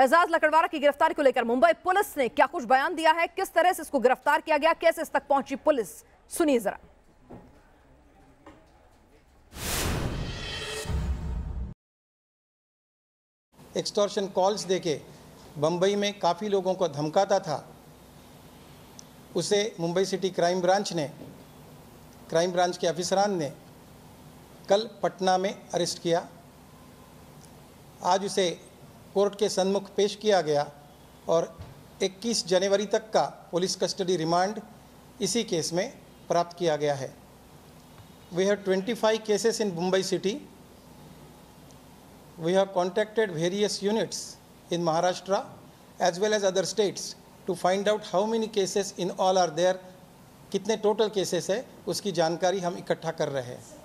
एजाज लकड़वारा की गिरफ्तारी को लेकर मुंबई पुलिस ने क्या कुछ बयान दिया है? किस तरह से इसको गिरफ़्तार किया गया? कैसे इस तक पहुँची पुलिस? सुनिए जरा। एक्सटॉर्शन कॉल्स देके बम्बई में काफ़ी लोगों को धमकाता था। उसे मुंबई सिटी क्राइम ब्रांच ने, क्राइम ब्रांच के अफिसरान ने कल पटना में अरेस्ट किया। आज उसे कोर्ट के सन्मुख पेश किया गया और 21 जनवरी तक का पुलिस कस्टडी रिमांड इसी केस में प्राप्त किया गया है। We have twenty five cases in Mumbai city we have contacted various units in Maharashtra as well as other states to find out how many cases in all are there कितने total cases है, उसकी जानकारी हम इकट्ठा कर रहे हैं।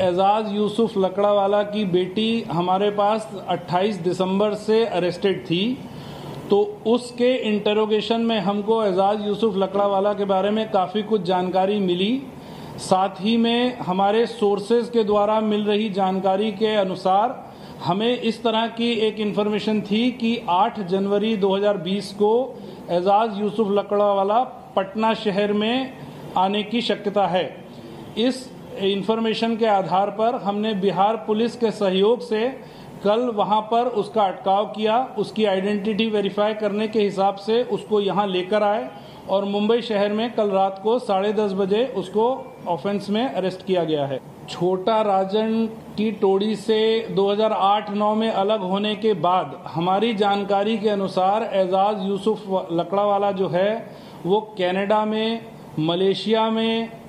एजाज यूसुफ लकड़ावाला की बेटी हमारे पास 28 दिसंबर से अरेस्टेड थी। तो उसके इंटरोगेशन में हमको एजाज यूसुफ लकड़ावाला के बारे में काफ़ी कुछ जानकारी मिली। साथ ही में हमारे सोर्सेज के द्वारा मिल रही जानकारी के अनुसार हमें इस तरह की एक इन्फॉर्मेशन थी कि 8 जनवरी 2020 को एजाज यूसुफ लकड़ावाला पटना शहर में आने की शक्यता है। इस इन्फॉर्मेशन के आधार पर हमने बिहार पुलिस के सहयोग से कल वहाँ पर उसका अटकाव किया, उसकी आइडेंटिटी वेरीफाई करने के हिसाब से उसको यहाँ लेकर आए और मुंबई शहर में कल रात को साढ़े दस बजे उसको ऑफेंस में अरेस्ट किया गया है। छोटा राजन की टोड़ी से 2008-9 में अलग होने के बाद हमारी जानकारी के अनुसार एजाज यूसुफ लकड़ावाला जो है, वो कनाडा में, मलेशिया में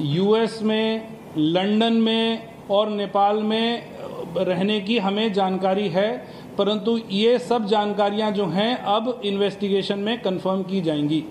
यूएस में, लंदन में और नेपाल में रहने की हमें जानकारी है, परंतु ये सब जानकारियाँ जो हैं, अब इन्वेस्टिगेशन में कंफर्म की जाएँगी।